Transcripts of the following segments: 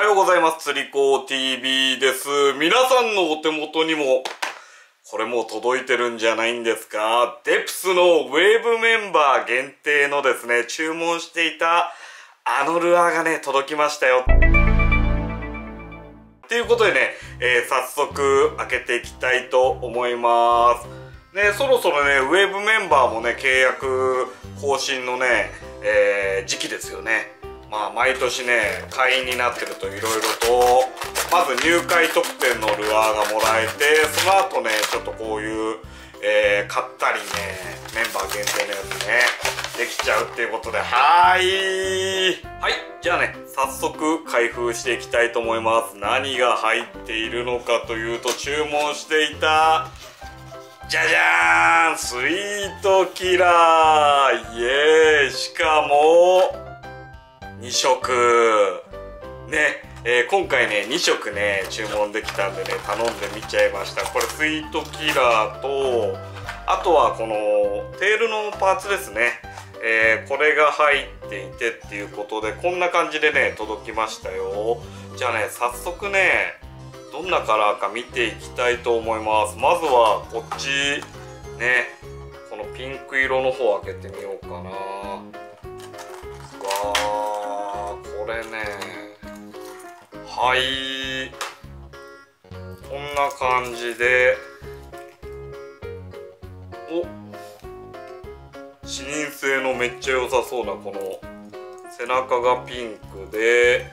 はようございます。釣り子 TV です。皆さんのお手元にも、これもう届いてるんじゃないんですか？デプスのウェーブメンバー限定のですね、注文していたあのルアーがね、届きましたよ。ということでね、えー、早速開けていきたいと思います。ね、そろそろね、ウェーブメンバーもね、契約更新のね、えー、時期ですよね。まあ、毎年ね、会員になってるといろいろと、まず入会特典のルアーがもらえて、その後ね、ちょっとこういう、えー、買ったりね、メンバー限定のやつね、できちゃうっていうことで、はーい。はい、じゃあね、早速開封していきたいと思います。何が入っているのかというと、注文していた、じゃじゃーんスイートキラーイエーイしかも、2食ね、えー、今回ね2食ね注文できたんでね頼んでみちゃいました。これスイートキラーとあとはこのテールのパーツですね、えー、これが入っていてっていうことでこんな感じでね届きましたよ。じゃあね早速ねどんなカラーか見ていきたいと思います。まずはこっち。ねこのピンク色の方開けてみようかな。はい。こんな感じで。お視認性のめっちゃ良さそうなこの背中がピンクで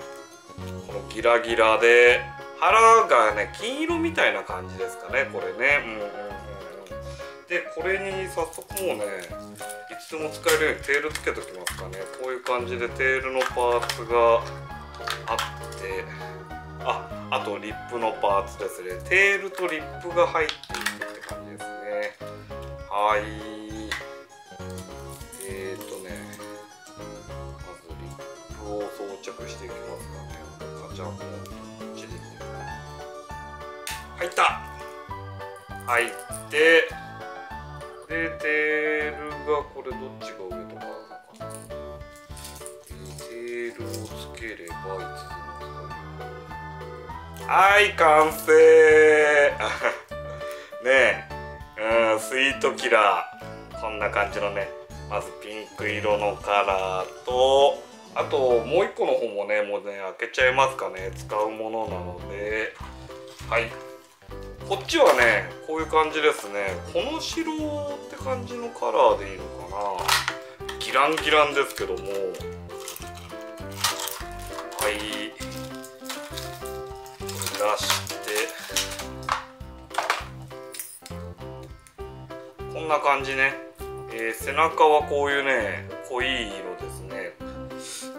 このギラギラで。腹がね金色みたいな感じですかねこれね。うんうんうんでこれに早速もうねいつでも使えるようにテールつけときますかね。こういう感じでテールのパーツがあってああとリップのパーツですね。テールとリップが入っているって感じですね。はい。えーとねまずリップを装着していきますか。ねカチャンこっちで入った。入ってでテールがこれどっちが上とかあるのかな。テールをつければいつでもはい完成。ねえ。うんスイートキラー。こんな感じのねまずピンク色のカラーとあともう一個の方もねもうね開けちゃいますかね。使うものなので。はい。こっちはねこういう感じですね。この白って感じのカラーでいいのかな。ギランギランですけども。はい。して。こんな感じね、えー、背中はこういうね濃い色ですね。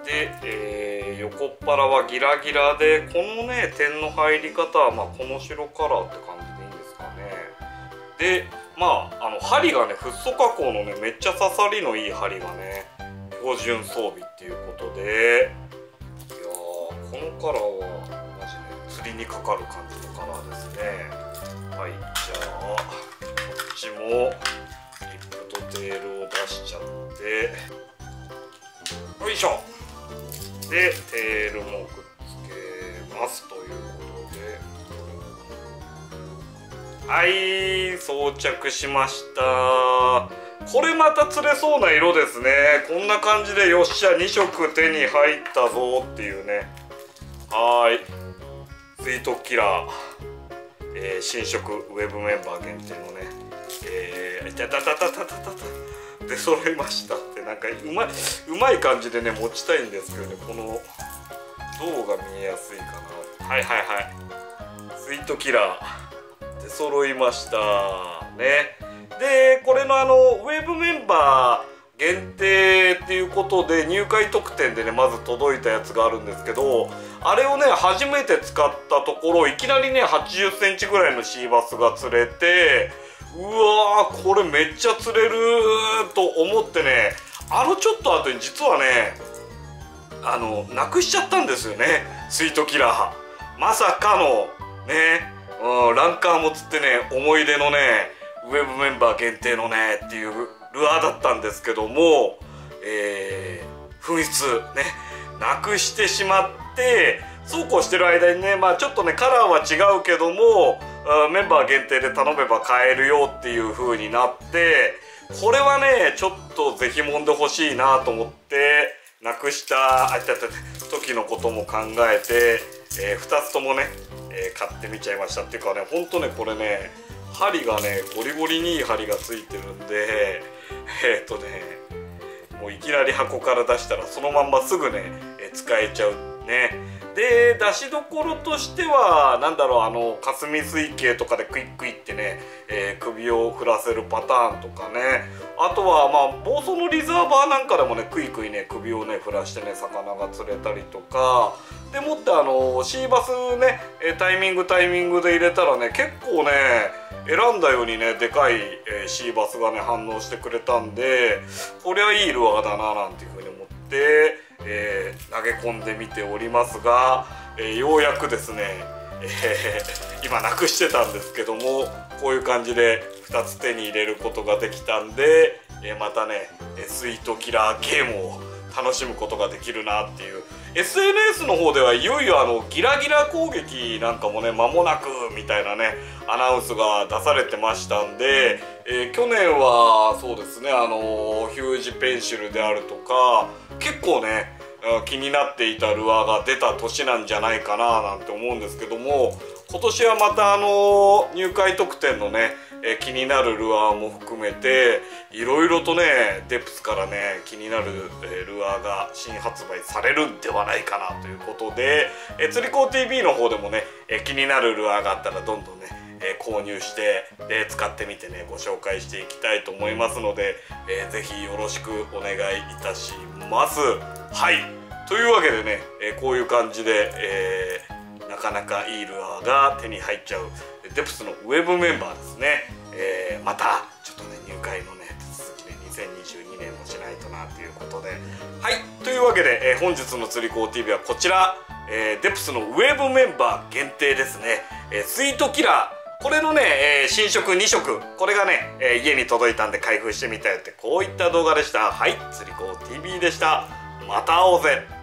で、えー、横っ腹はギラギラでこのね点の入り方はまあこの白カラーって感じでいいんですかね。でまああの針がねフッ素加工のねめっちゃ刺さりのいい針がね標準装備っていうことで。いやこのカラーはりにかかる感じのカラーですね。はいじゃあこっちもリップとテールを出しちゃって。よいしょ。でテールもくっつけますということで。はい装着しました。これまた釣れそうな色ですね。こんな感じでよっしゃ2色手に入ったぞっていうね。はい。スイートキラー、えー、新色ウェブメンバー限定のねえー、いたたたたたたた出揃いましたってなんかうまいうまい感じでね持ちたいんですけどねこの銅が見えやすいかなはいはいはい。スイートキラー出揃いましたね。でこれのあのウェブメンバー限定っていうことで入会特典でねまず届いたやつがあるんですけどあれをね初めて使ったところいきなりね8 0センチぐらいのシーバスが釣れてうわーこれめっちゃ釣れると思ってねあのちょっと後に実はねあのなくしちゃったんですよねスイートキラー。まさかのね、うん、ランカーも釣ってね思い出のねウェブメンバー限定のねっていうルアーだったんですけどもえー、紛失ねなくしてしまってそうこうしてる間にねまあちょっとねカラーは違うけどもメンバー限定で頼めば買えるよっていう風になってこれはねちょっとぜひもんでほしいなと思ってなくしたあいたた時のことも考えて、えー、2つともね、えー、買ってみちゃいましたっていうかねほんとねこれね針がねゴリゴリにいい針がついてるんでえー、っとねもういきなり箱から出したらそのまんますぐね、え使えちゃうねで出しどころとしては何だろうあの霞水系とかでクイックイってね、えー、首を振らせるパターンとかねあとはまあ房総のリザーバーなんかでもねクイクイね首をね振らしてね魚が釣れたりとかでもってあのシーバスねタイミングタイミングで入れたらね結構ね選んだようにねでかい、えー、シーバスがね反応してくれたんでこれはいいルアーだななんて。えー、投げ込んでみておりますが、えー、ようやくですね、えー、今なくしてたんですけどもこういう感じで2つ手に入れることができたんで、えまたねスイートキラーゲームを楽しむことができるなっていう。SNS の方ではいよいよあのギラギラ攻撃なんかもね間もなくみたいなねアナウンスが出されてましたんで、えー、去年はそうですねあのヒュージペンシルであるとか結構ね気になっていたルアーが出た年なんじゃないかななんて思うんですけども今年はまたあの入会特典のねえ気になるルアーも含めていろいろとねデプスからね気になる、えルアーが新発売されるんではないかなということで、え釣り子 TV の方でもね、え気になるルアーがあったらどんどんねえー、購入してで使ってみてねご紹介していきたいと思いますので、えー、ぜひよろしくお願いいたします。はい。というわけでね、えー、こういう感じで、えー、なかなかいいルアーが手に入っちゃうデプスのウェブメンバーですね、えー、またちょっとね入会のね続きで2022年もしないとなということで。はい。というわけで、えー、本日の釣り子 TV はこちら、えー、デプスのウェブメンバー限定ですね、えー、スイートキラーこれのね、えー、新色2色。これがね、えー、家に届いたんで開封してみたよって。こういった動画でした。はい釣り子 TV でした。また会おうぜ。